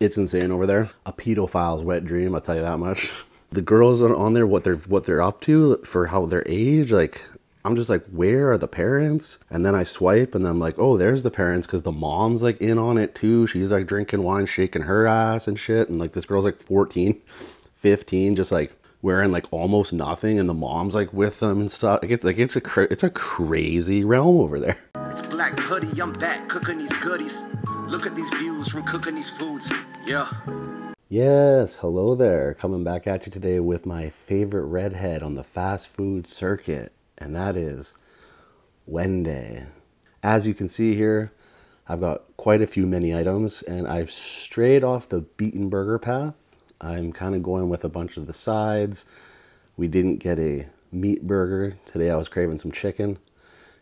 It's insane over there. A pedophile's wet dream, I'll tell you that much. The girls on, there, what they're what they're up to for how their age, like I'm just like, where are the parents? And then I swipe and then I'm like, oh, there's the parents because the mom's like in on it too. She's like drinking wine, shaking her ass and shit. And like this girl's like 14, 15, just like wearing like almost nothing. And the mom's like with them and stuff. Like it's like it's a it's a crazy realm over there. It's Black Hoody, I'm back cooking these goodies. Look at these views from cooking these foods. Yeah. Yes, hello there. Coming back at you today with my favorite redhead on the fast food circuit, and that is Wendy. As you can see here, I've got quite a few mini items, and I've strayed off the beaten burger path. I'm kind of going with a bunch of the sides. We didn't get a meat burger. Today I was craving some chicken,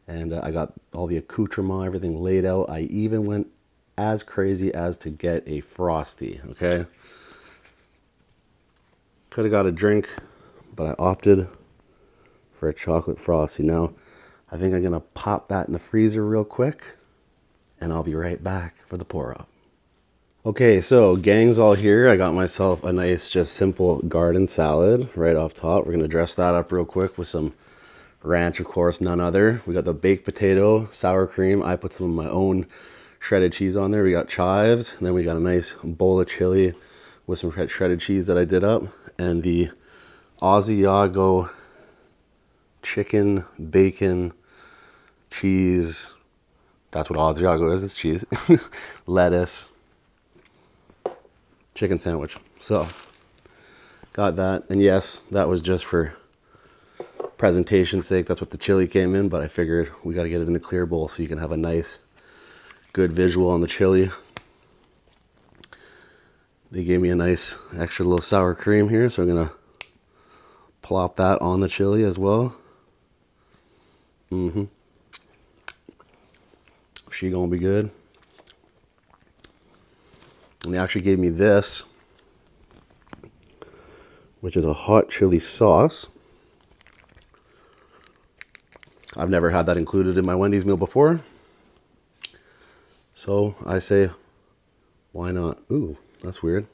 and uh, I got all the accoutrement, everything laid out. I even went as crazy as to get a frosty, okay? Could have got a drink, but I opted for a chocolate frosty. Now, I think I'm going to pop that in the freezer real quick, and I'll be right back for the pour up. Okay, so gang's all here. I got myself a nice, just simple garden salad right off top. We're going to dress that up real quick with some ranch, of course, none other. We got the baked potato, sour cream. I put some of my own shredded cheese on there. We got chives, and then we got a nice bowl of chili with some shredded cheese that I did up and the Asiago chicken, bacon, cheese. That's what Asiago is, it's cheese. Lettuce, chicken sandwich. So, got that. And yes, that was just for presentation sake. That's what the chili came in, but I figured we got to get it in the clear bowl so you can have a nice, good visual on the chili. They gave me a nice extra little sour cream here, so I'm gonna plop that on the chili as well. Mm-hmm. She gonna be good. And they actually gave me this, which is a hot chili sauce. I've never had that included in my Wendy's meal before. So I say, why not? Ooh, that's weird.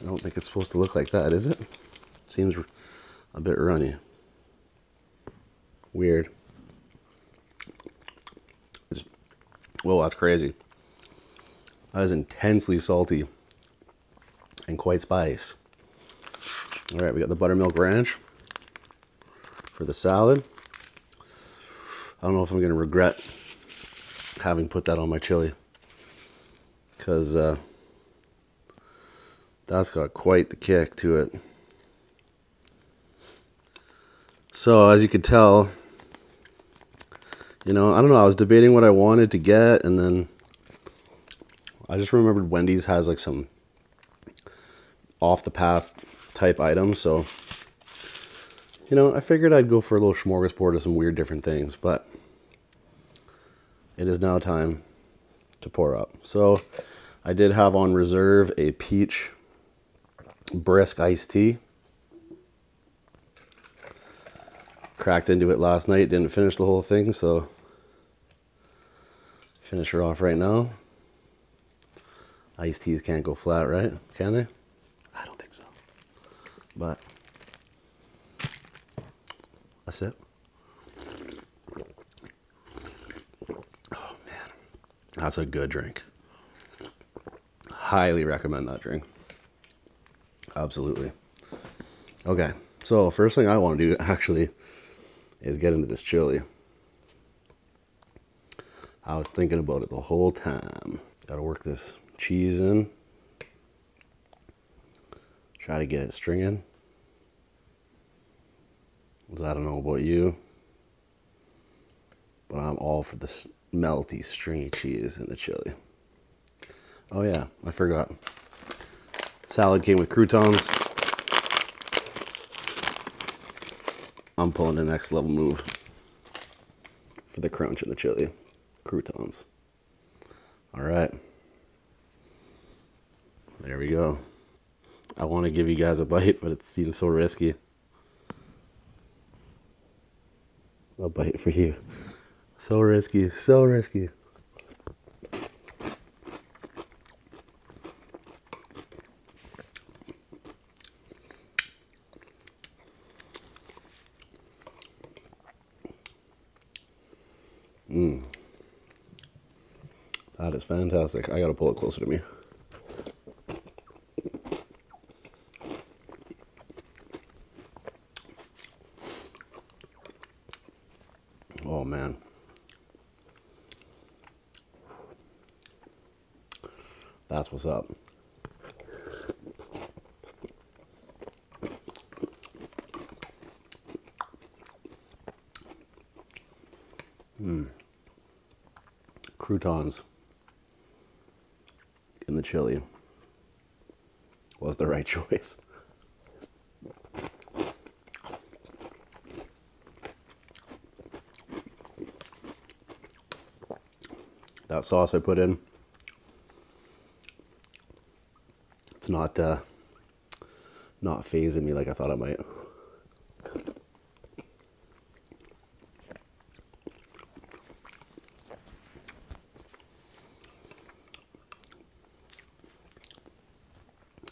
I don't think it's supposed to look like that, is it? Seems a bit runny. Weird. It's, whoa, that's crazy. That is intensely salty and quite spice. All right, we got the buttermilk ranch for the salad. I don't know if I'm going to regret having put that on my chili because uh, that's got quite the kick to it. So as you could tell, you know, I don't know, I was debating what I wanted to get and then I just remembered Wendy's has like some off the path type items, so you know, I figured I'd go for a little smorgasbord of some weird different things, but it is now time to pour up. So I did have on reserve a peach brisk iced tea. Cracked into it last night, didn't finish the whole thing, so finish her off right now. Iced teas can't go flat, right? Can they? I don't think so. But that's it. Oh man, that's a good drink highly recommend that drink. Absolutely. Okay, so first thing I want to do actually is get into this chili. I was thinking about it the whole time. Got to work this cheese in. Try to get it stringing. I don't know about you, but I'm all for this melty, stringy cheese in the chili. Oh yeah, I forgot. Salad came with croutons. I'm pulling the next level move for the crunch in the chili. Croutons. All right. There we go. I want to give you guys a bite, but it seems so risky. A bite for you. So risky, so risky. Mmm, That is fantastic. I gotta pull it closer to me. What's up. Hmm. Croutons in the chili was the right choice. That sauce I put in, it's not uh, not phasing me like I thought it might.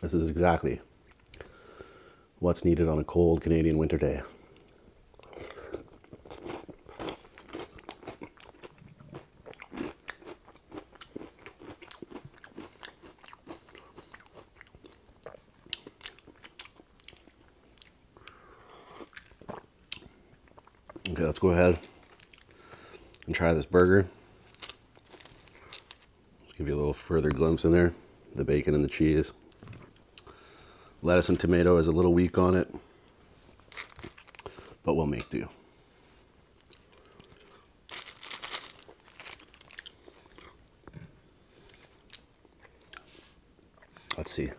This is exactly what's needed on a cold Canadian winter day. Okay, let's go ahead and try this burger. Just give you a little further glimpse in there. The bacon and the cheese. Lettuce and tomato is a little weak on it, but we'll make do. Let's see.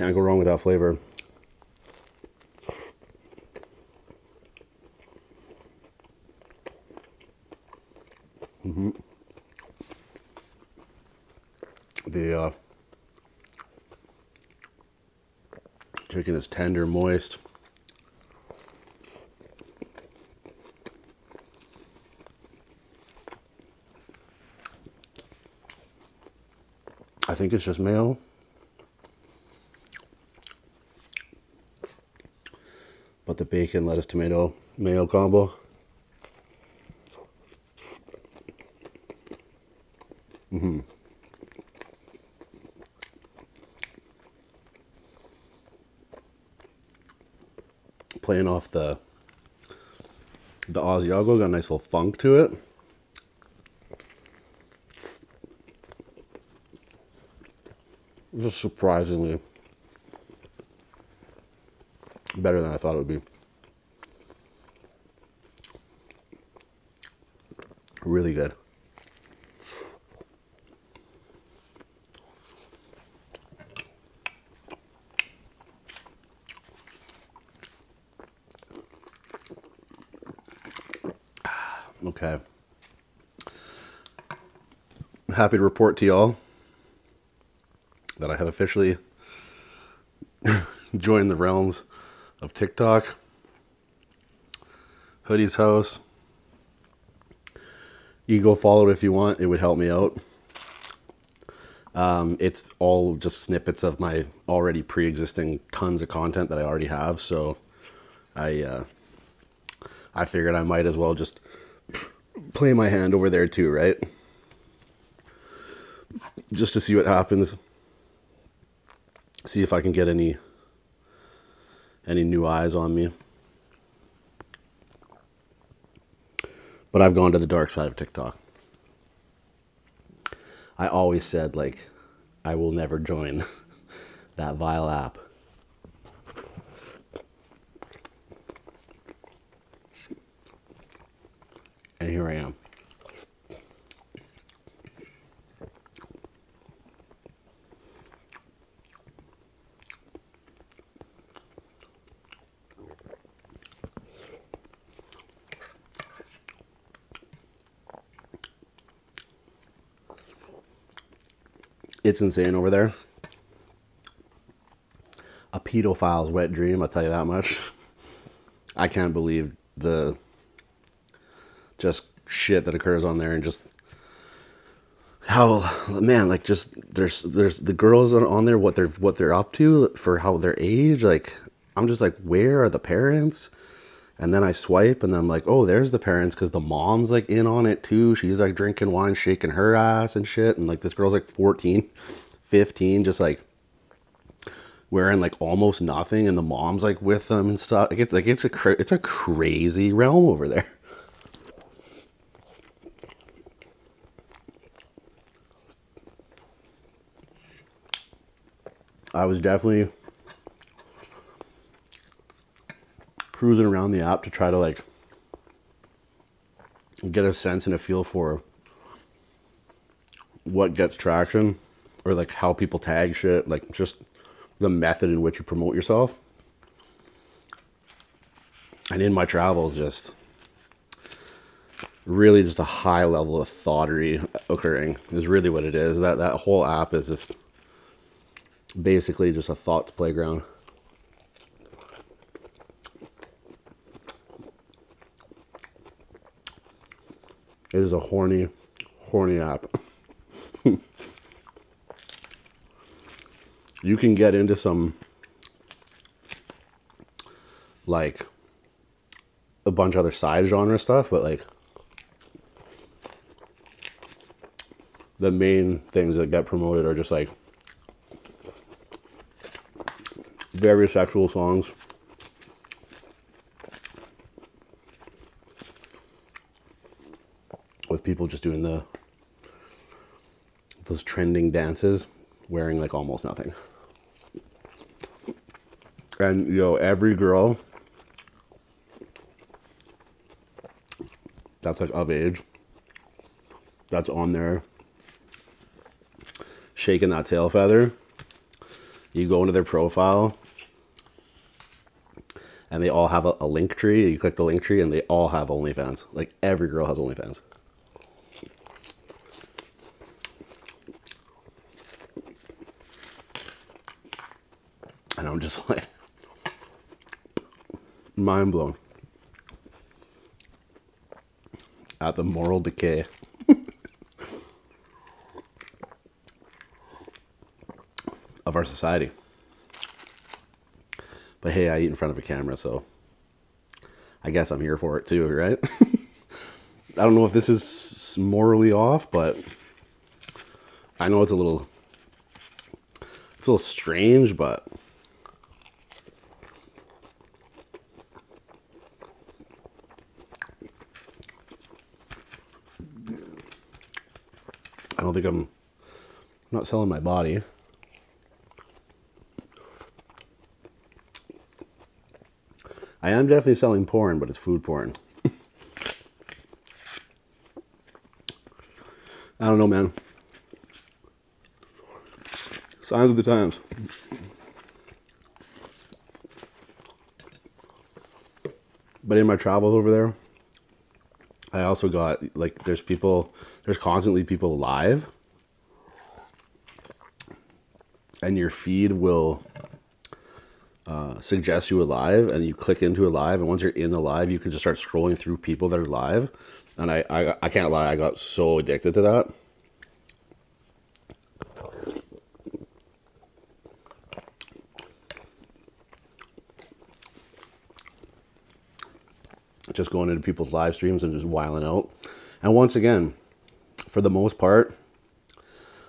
Can't go wrong with that flavor. The uh, chicken is tender, moist. I think it's just mayo. The bacon, lettuce, tomato, mayo combo. Mm-hmm. Playing off the the Asiago, got a nice little funk to it. Just surprisingly better than I thought it would be. Really good. Okay. Happy to report to y'all that I have officially joined the realms of TikTok. Hoody's house. You go follow it if you want. It would help me out. Um, it's all just snippets of my already pre-existing tons of content that I already have. So I uh, I figured I might as well just play my hand over there too, right? Just to see what happens. See if I can get any any new eyes on me. But I've gone to the dark side of TikTok. I always said like I will never join that vile app. And here I am. It's insane over there. A pedophile's wet dream, I'll tell you that much. I can't believe the just shit that occurs on there and just how man like just there's there's the girls on, on there what they're what they're up to for how their age like i'm just like where are the parents and then i swipe and then i'm like oh there's the parents because the mom's like in on it too. She's like drinking wine shaking her ass and shit. And like this girl's like 14 15 just like wearing like almost nothing. And the mom's like with them and stuff. Like it's like it's a it's a crazy realm over there. I was definitely cruising around the app to try to like get a sense and a feel for what gets traction or like how people tag shit, like just the method in which you promote yourself. And in my travels, just really just a high level of thoughterty occurring is really what it is. That that whole app is just basically just a thoughts playground. It is a horny, horny app. you can get into some like a bunch of other side genre stuff, but like the main things that get promoted are just like very sexual songs. With people just doing the those trending dances wearing like almost nothing. And know, every girl that's like of age that's on there shaking that tail feather. You go into their profile and they all have a, a Linktree. You click the Linktree and they all have OnlyFans. Like every girl has OnlyFans. And I'm just like mind blown at the moral decay. of our society. But hey, I eat in front of a camera, so I guess I'm here for it too, right? I don't know if this is morally off, but I know it's a little it's a little strange, but I don't think I'm, I'm not selling my body. I am definitely selling porn, but it's food porn. I don't know, man. Signs of the times. But in my travels over there, I also got like there's people there's constantly people live. And your feed will uh, suggest you a live and you click into a live. And once you're in the live you can just start scrolling through people that are live. And I, I, I can't lie i got so addicted to that just going into people's live streams and just wiling out. And once again for the most part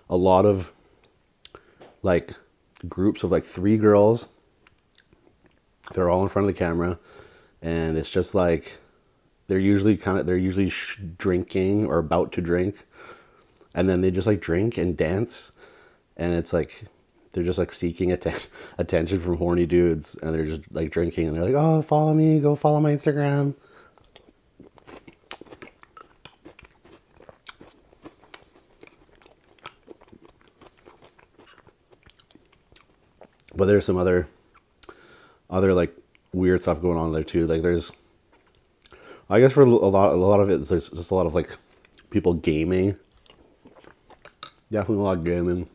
a lot of like groups of like three girls they're all in front of the camera and it's just like they're usually kind of they're usually drinking or about to drink and then they just like drink and dance and it's like they're just like seeking att- attention from horny dudes and they're just like drinking and they're like oh follow me go follow my instagram but there's some other other like weird stuff going on there too. Like there's, I guess for a lot a lot of it, there's just a lot of like people gaming. Definitely a lot of gaming.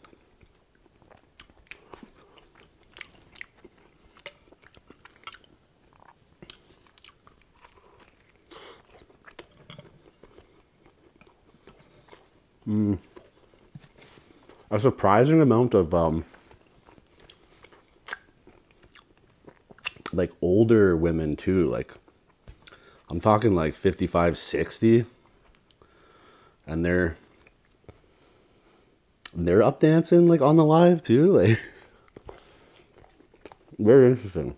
a surprising amount of um, like older women too. Like I'm talking like 55, 60. And they're they're up dancing like on the live too. Like very interesting.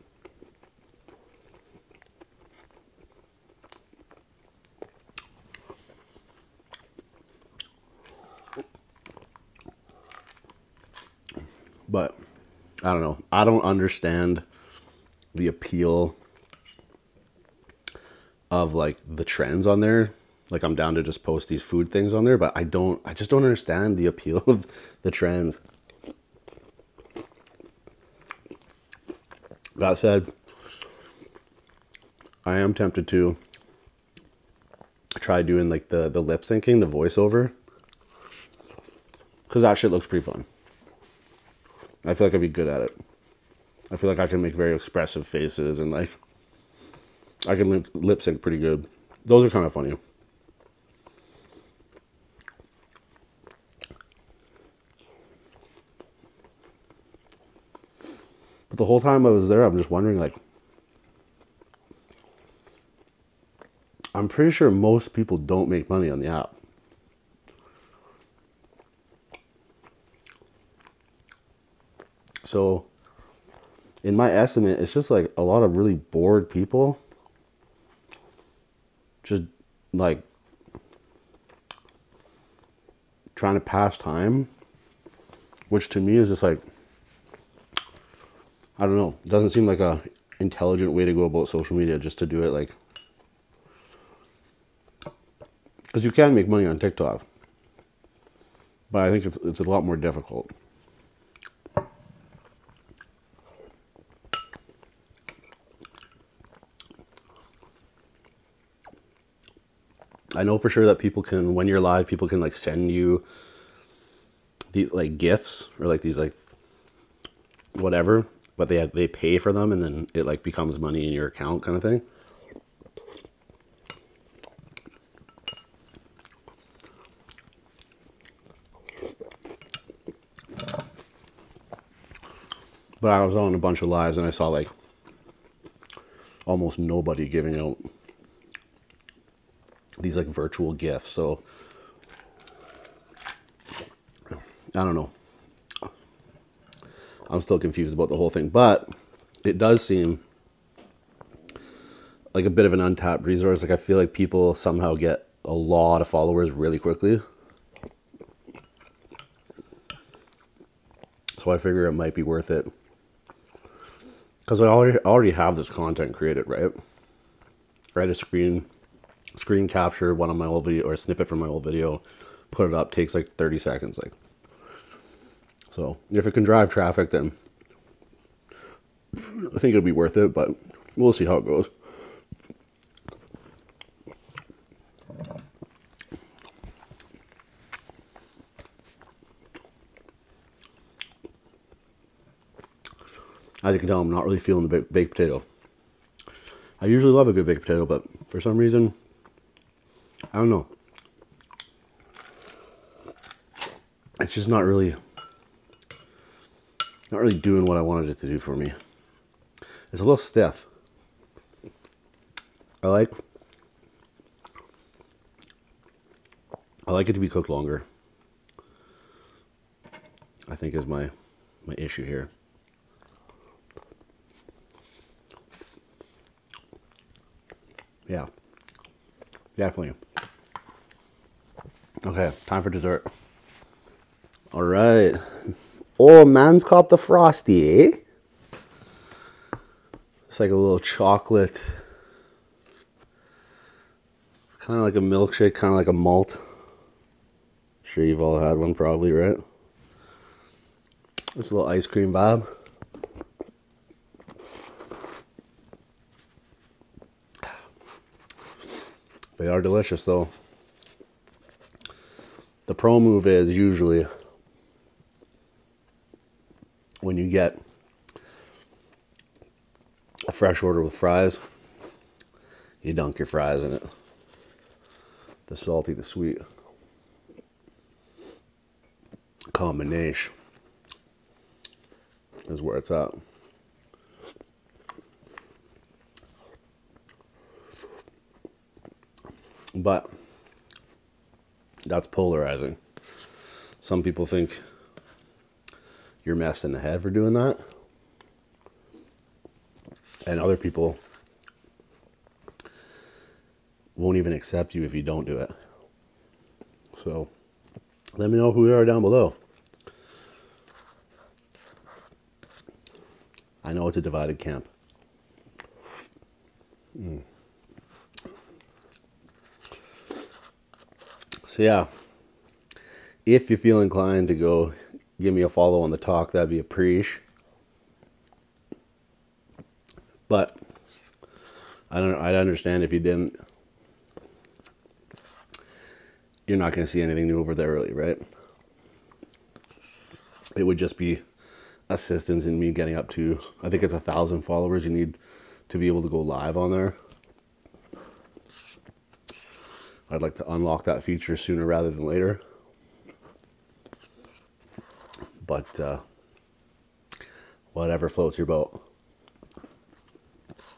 But I don't know. I don't understand the appeal of like the trends on there. Like I'm down to just post these food things on there, but I don't I just don't understand the appeal of the trends. That said, I am tempted to try doing like the the lip syncing, the voiceover. Cause that shit looks pretty fun. I feel like I'd be good at it. I feel like I can make very expressive faces and like I can lip, lip sync pretty good. Those are kind of funny. But the whole time I was there, I'm just wondering like I'm pretty sure most people don't make money on the app. So, in my estimate, it's just like a lot of really bored people. Just like trying to pass time, which to me is just like, I don't know, doesn't seem like a intelligent way to go about social media just to do it like, because you can make money on TikTok, but I think it's it's a lot more difficult. I know for sure that people can when you're live, people can like send you these like gifts or like these like whatever, but they they pay for them and then it like becomes money in your account kind of thing. But I was on a bunch of lives and I saw like almost nobody giving out these like virtual gifts. So I don't know. I'm still confused about the whole thing, but it does seem like a bit of an untapped resource. Like I feel like people somehow get a lot of followers really quickly. So I figure it might be worth it. Cuz I already already have this content created, right? Write a screen screen capture one of my old video or snippet from my old video, put it up, takes like 30 seconds. Like, so if it can drive traffic, then I think it'll be worth it, but we'll see how it goes. As you can tell, I'm not really feeling the baked potato. I usually love a good baked potato, but for some reason, I don't know. It's just not really not really doing what I wanted it to do for me. It's a little stiff. I like I like it to be cooked longer. I think is my my issue here. Yeah. Definitely. Okay, time for dessert. All right. Oh, man's caught the frosty, eh? It's like a little chocolate. It's kind of like a milkshake, kind of like a malt. Sure, you've all had one, probably, right? It's a little ice cream vibe. They are delicious, though. Pro move is usually when you get a fresh order with fries, you dunk your fries in it. The salty, the sweet. combination is where it's at. But that's polarizing. Some people think you're messed in the head for doing that. And other people won't even accept you if you don't do it. So let me know who you are down below. I know it's a divided camp. So yeah, if you feel inclined to go give me a follow on the talk, that'd be a preach. But I don't. I'd understand if you didn't. You're not going to see anything new over there, really, right? It would just be assistance in me getting up to. I think it's a thousand followers. You need to be able to go live on there. I'd like to unlock that feature sooner rather than later. But uh, whatever floats your boat.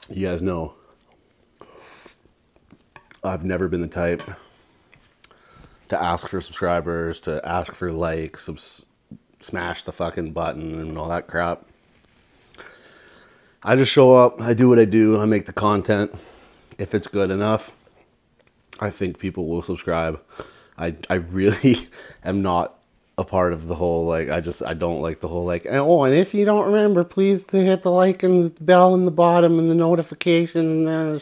You guys know I've never been the type to ask for subscribers, to ask for likes, smash the fucking button and all that crap. I just show up, I do what I do, I make the content. If it's good enough, I think people will subscribe. I I really am not a part of the whole like I just I don't like the whole like oh and if you don't remember please to hit the like and the bell in the bottom and the notification and then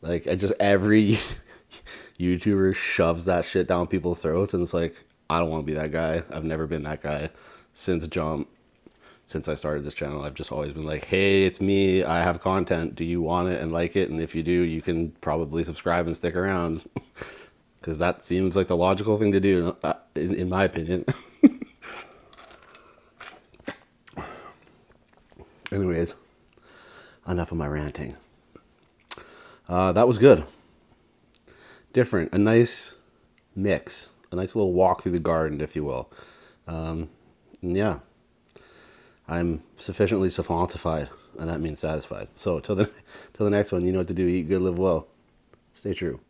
like I just every YouTuber shoves that shit down people's throats and it's like I don't want to be that guy. I've never been that guy since jump since I started this channel, I've just always been like, hey, it's me. I have content. Do you want it and like it? And if you do, you can probably subscribe and stick around. Because that seems like the logical thing to do, uh, in, in my opinion. Anyways, enough of my ranting. Uh, that was good. Different. A nice mix. A nice little walk through the garden, if you will. Um, yeah. I'm sufficiently sophisticated, and that means satisfied. So till the till the next one, you know what to do. Eat good, live well. Stay true.